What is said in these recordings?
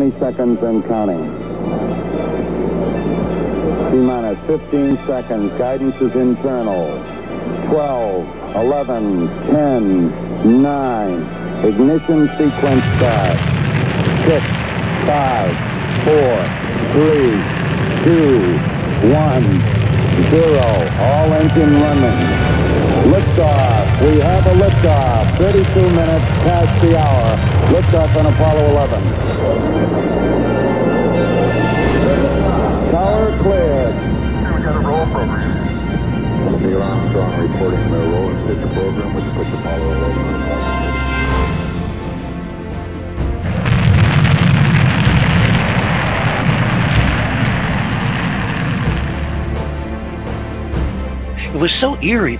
20 seconds and counting. T minus 15 seconds. Guidance is internal. 12, 11, 10, 9. Ignition sequence start. 6, 5, 4, 3, 2, 1, 0. All engine running. Liftoff. We have a liftoff. 32 minutes past the hour. Liftoff on Apollo 11. Tower cleared. We got a roll program. Neil Armstrong reporting the roll and pitch program, which puts Apollo 11 on top. It was so eerie.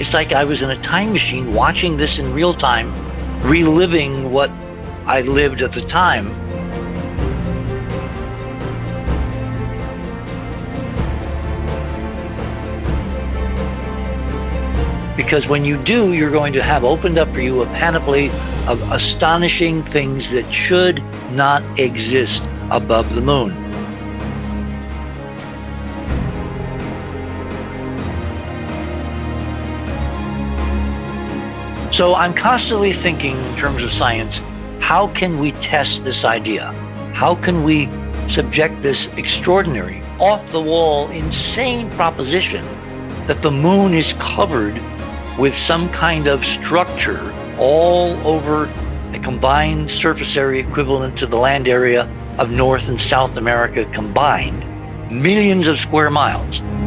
It's like I was in a time machine watching this in real time, reliving what I lived at the time. Because when you do, you're going to have opened up for you a panoply of astonishing things that should not exist above the moon. So I'm constantly thinking in terms of science how can we test this idea? How can we subject this extraordinary, off the wall, insane proposition that the moon is covered with some kind of structure all over a combined surface area equivalent to the land area of North and South America combined, millions of square miles?